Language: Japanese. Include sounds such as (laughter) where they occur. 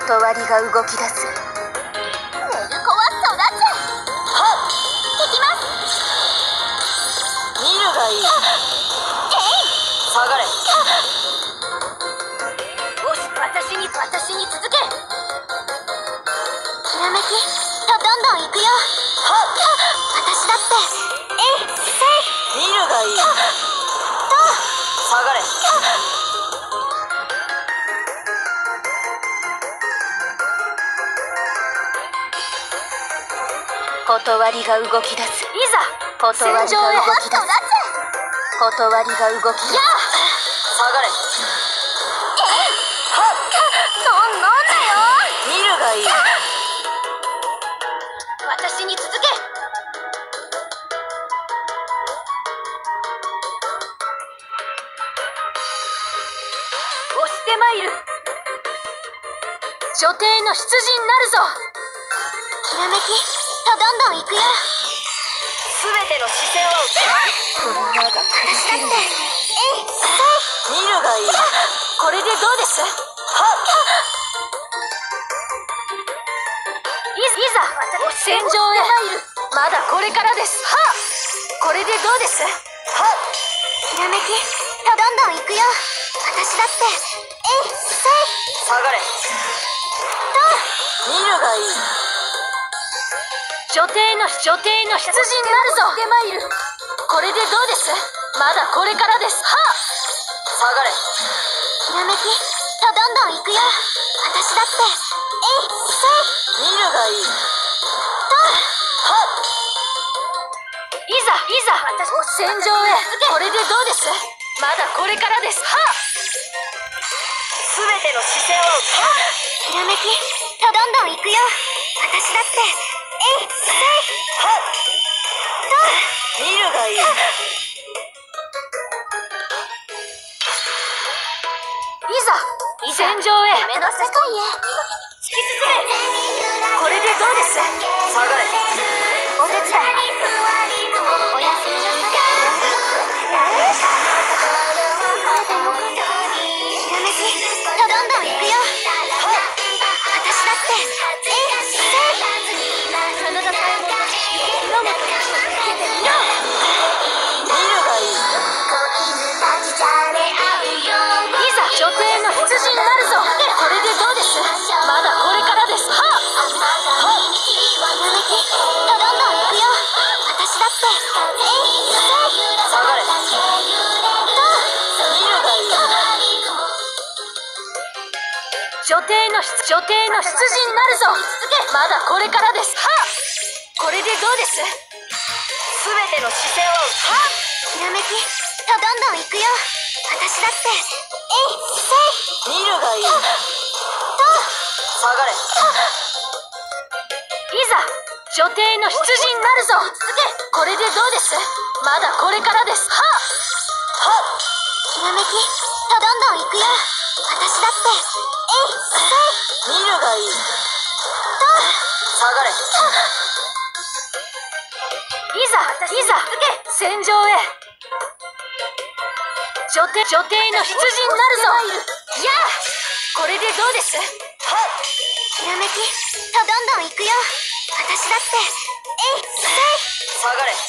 断りが動き出す。寝る子は育つ。行きます。見るがいい。下がれ。よし私に私に続け。ひらめき。とどんどん行くよ。私だって。えいせい見るがいい。下がれ断りが動き出す。いざ断りが動き出す断りが動き出す。下がれ。そんなんだよ。見るがいい。私に続け。押してまいる。女帝の出陣なるぞ。ひらめきとどんどん行くよ。全ての視線は女が私だって。えいせい見るがいい。これでどうです？いいざ戦場へまだこれからです。はっ。これでどうです？ひらめきとどんどん行くよ。私だって。えいせい。下がれ。見るがいい女帝の女帝の出陣なるぞ。これでどうです？まだこれからです。はっ。下がれ。ひらめき。とどんどん行くよ。私だって。えいせい見るがいい。いざいざ。戦場へ。これでどうです？まだこれからです。はっ。全ての視線はひらめき。とどんどん行くよ。私だって見るがいい。いざ戦場へ。夢の世界へ。突き進め。これでどうです？下がれ帝の出女帝の出陣なるぞ。まだこれからです。はっ。これでどうです？全ての視線はひらめきとどんどん行くよ。私だって。えいせい。見るがいい。下がれ。いざ女帝の出陣なるぞ。これでどうです？まだこれからです。はっ。ひらめきとどんどん行くよ。私だって。えいせい下がれいざいざ戦場へ。女帝女帝の出陣なるぞ。これでどうです？ひらめきとどんどん行くよ。私だって。え (laughs) い下がれ。と